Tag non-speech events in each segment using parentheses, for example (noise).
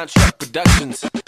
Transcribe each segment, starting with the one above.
Contract Productions.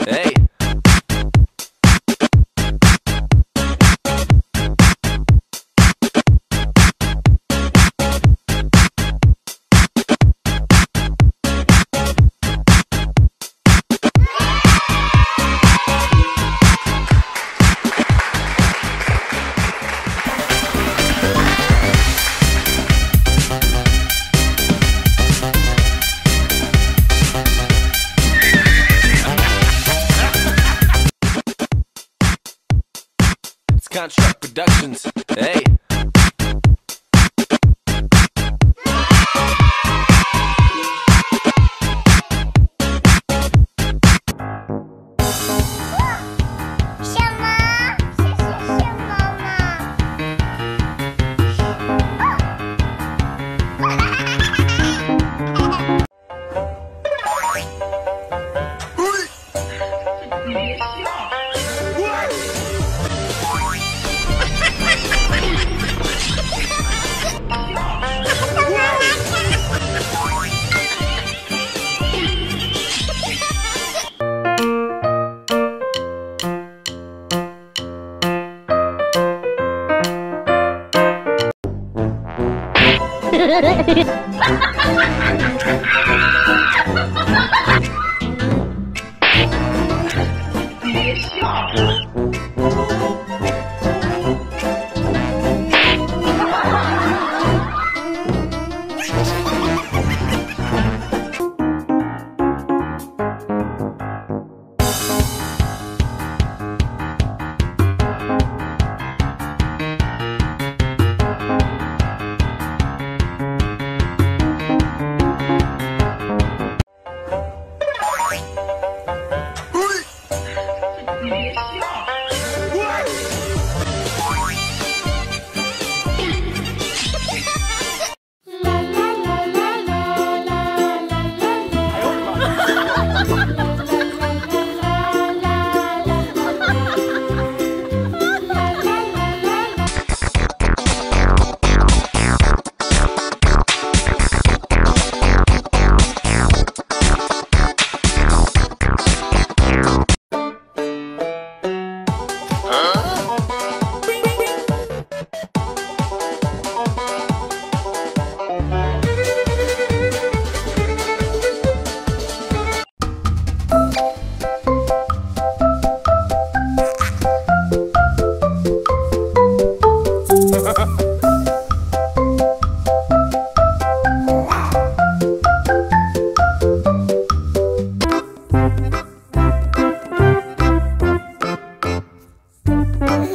诶嘿嘿哈哈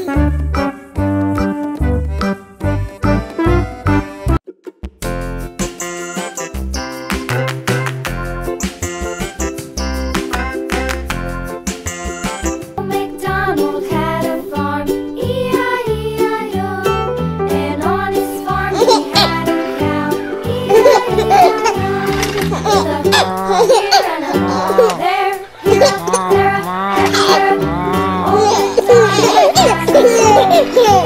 Bye. (laughs)